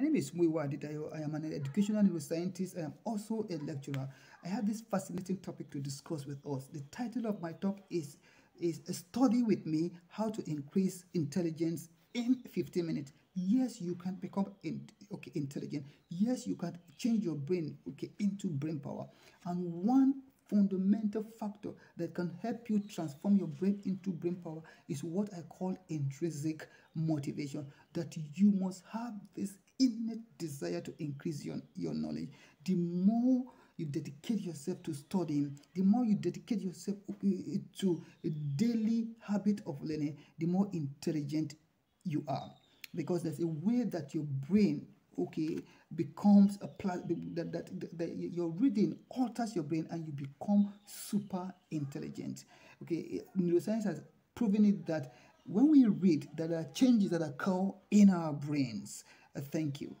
My name is Muiwa Adedayo. I am an educational neuroscientist. I am also a lecturer. I have this fascinating topic to discuss with us. The title of my talk is, is a study with me how to increase intelligence in 15 minutes. Yes, you can become in, okay intelligent. Yes, you can change your brain okay into brain power. And one fundamental factor that can help you transform your brain into brain power is what I call intrinsic motivation. That you must have this innate desire to increase your, your knowledge. The more you dedicate yourself to studying, the more you dedicate yourself uh, to a daily habit of learning, the more intelligent you are. Because there's a way that your brain okay becomes a plat that, that, that your reading alters your brain and you become super intelligent. Okay neuroscience has proven it that when we read there are changes that occur in our brains. Uh, thank you